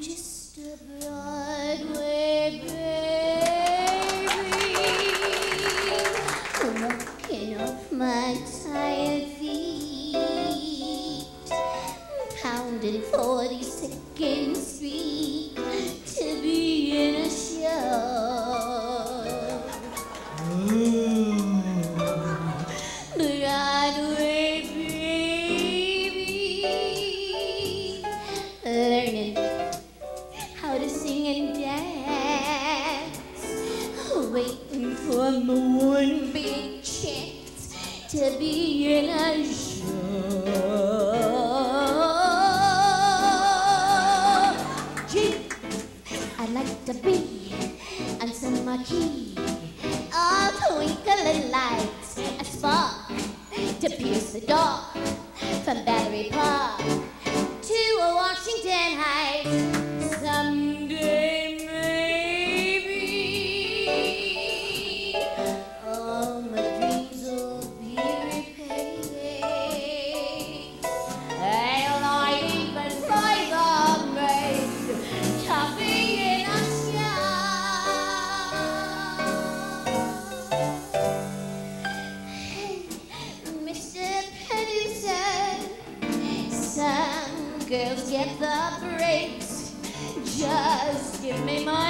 just a Broadway baby. Walking off my tired feet. Pounding 42nd Street To be in a show. Mm. Broadway baby. Learning Halloween being checked to be in a show. I'd like to be on some marquee. All twinkling lights, a spark to pierce the dark from Battery Park. girls get the breaks. Just give me my